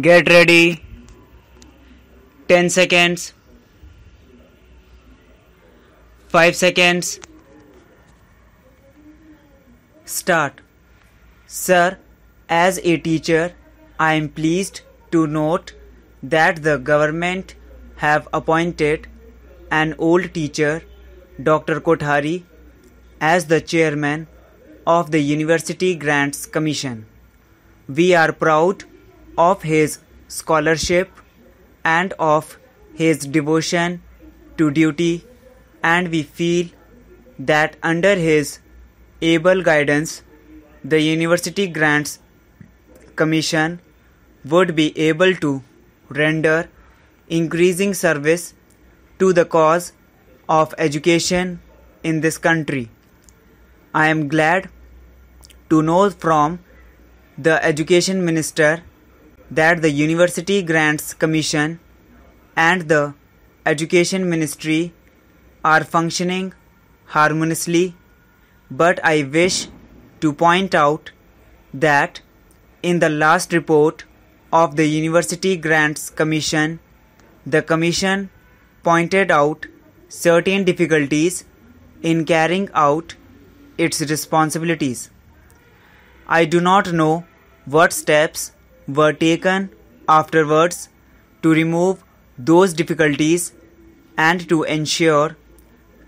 Get ready. 10 seconds. 5 seconds. Start. Sir, as a teacher, I am pleased to note that the government have appointed an old teacher, Dr. Kothari, as the chairman of the University Grants Commission. We are proud of his scholarship and of his devotion to duty, and we feel that under his able guidance, the University Grants Commission would be able to render increasing service to the cause of education in this country. I am glad to know from the Education Minister that the University Grants Commission and the Education Ministry are functioning harmoniously, but I wish to point out that in the last report of the University Grants Commission, the Commission pointed out certain difficulties in carrying out its responsibilities. I do not know what steps were taken afterwards to remove those difficulties and to ensure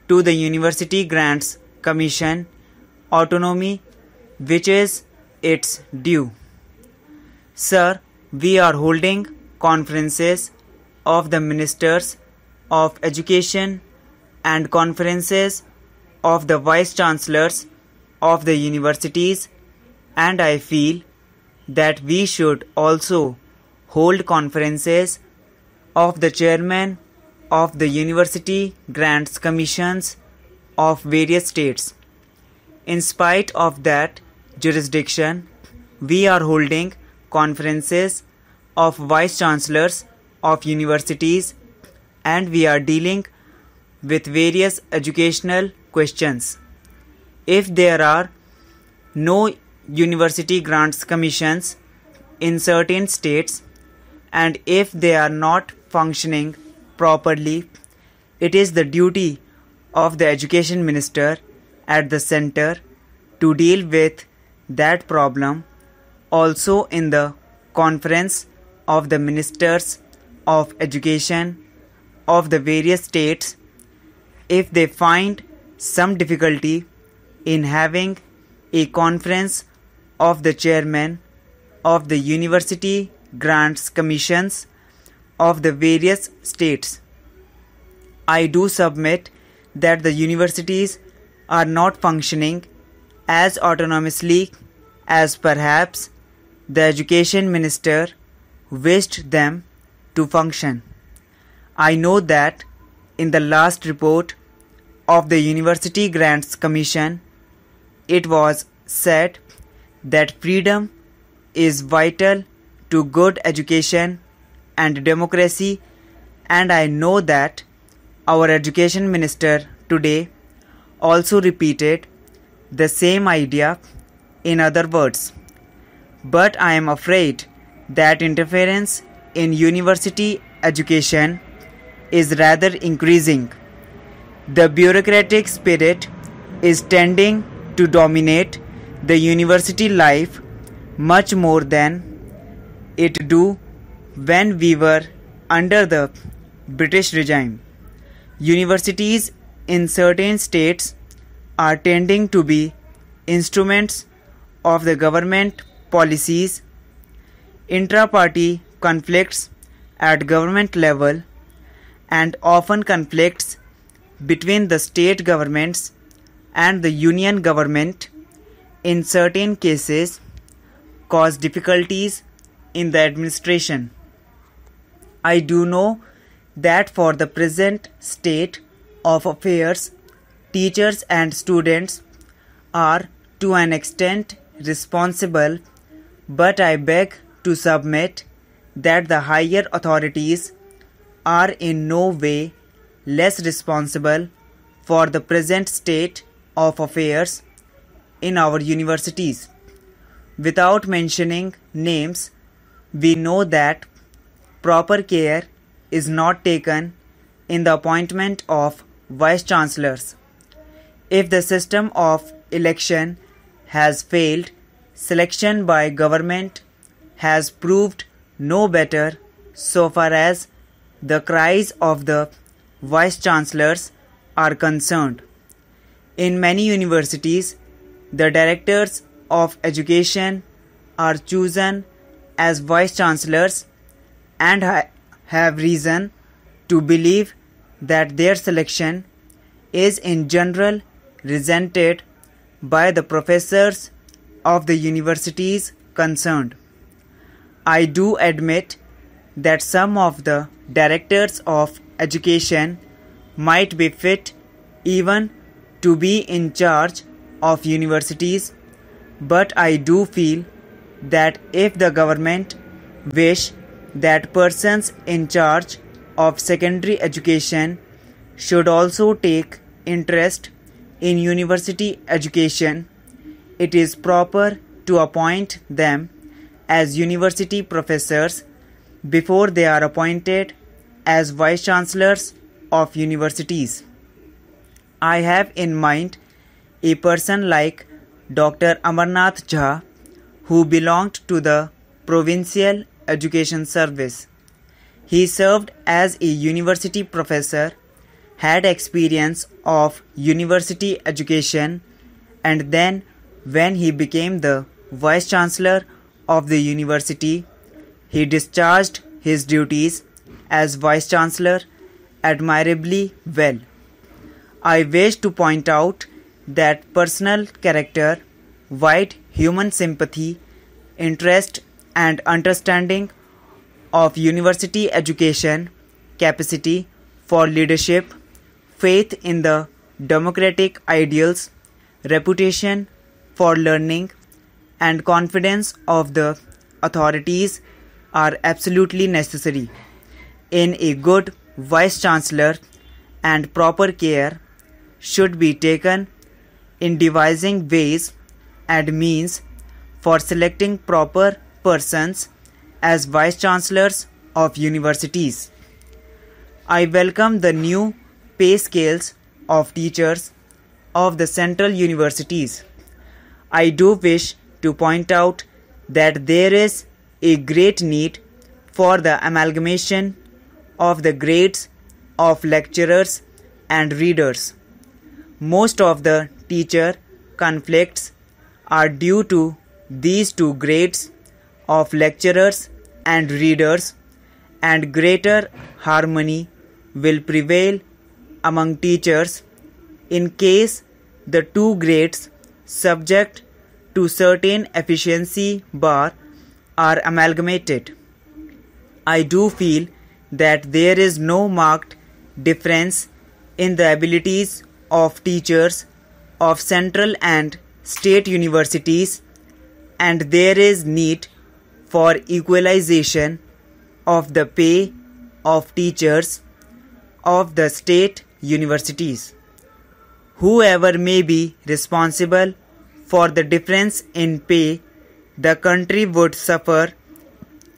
to the University Grants Commission autonomy which is its due. Sir, we are holding conferences of the ministers of education and conferences of the vice chancellors of the universities and I feel that we should also hold conferences of the chairman of the university grants commissions of various states. In spite of that jurisdiction, we are holding conferences of vice chancellors of universities and we are dealing with various educational questions. If there are no university grants commissions in certain states and if they are not functioning properly, it is the duty of the education minister at the center to deal with that problem also in the conference of the ministers of education of the various states if they find some difficulty in having a conference of the chairman of the university grants commissions of the various states. I do submit that the universities are not functioning as autonomously as perhaps the education minister wished them to function. I know that in the last report of the University Grants Commission, it was said that freedom is vital to good education and democracy, and I know that our education minister today also repeated the same idea in other words. But I am afraid that interference in university education is rather increasing. The bureaucratic spirit is tending to dominate the university life much more than it do when we were under the British regime. Universities in certain states are tending to be instruments of the government policies, intra-party conflicts at government level and often conflicts between the state governments and the union government in certain cases cause difficulties in the administration. I do know that for the present state of affairs, teachers and students are to an extent responsible, but I beg to submit that the higher authorities are in no way less responsible for the present state of affairs in our universities. Without mentioning names, We know that proper care is not taken in the appointment of vice chancellors. If the system of election has failed, selection by government has proved no better so far as the cries of the vice chancellors are concerned. In many universities, the directors of education are chosen as vice chancellors and ha- have reason to believe that their selection is in general resented by the professors of the universities concerned. I do admit that some of the directors of education might be fit even to be in charge of universities, but I do feel that if the government wish that persons in charge of secondary education should also take interest in university education, it is proper to appoint them as university professors before they are appointed as vice chancellors of universities. I have in mind a person like Dr. Amarnath Jha who belonged to the Provincial Education Service. He served as a university professor, had experience of university education, and then, when he became the vice chancellor of the university, he discharged his duties as vice chancellor admirably well. I wish to point out that personal character, wide human sympathy, interest, and understanding of university education, capacity for leadership, faith in the democratic ideals, reputation for learning, and confidence of the authorities are absolutely necessary. In a good vice chancellor and proper care should be taken in devising ways and means for selecting proper persons as vice chancellors of universities. I welcome the new pay scales of teachers of the central universities. I do wish to point out that there is a great need for the amalgamation of the grades of lecturers and readers. Most of the teacher conflicts are due to these two grades of lecturers and readers, and greater harmony will prevail among teachers in case the two grades subject to certain efficiency bar are amalgamated. I do feel that there is no marked difference in the abilities of teachers of central and state universities and there is need for equalization of the pay of teachers of the state universities. Whoever may be responsible for the difference in pay, the country would suffer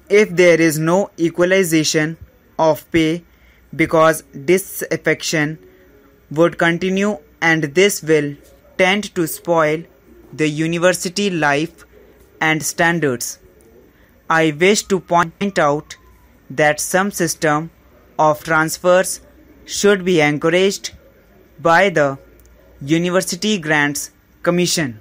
if there is no equalization of pay because disaffection would continue and this will tend to spoil the university life and standards. I wish to point out that some system of transfers should be encouraged by the University Grants Commission.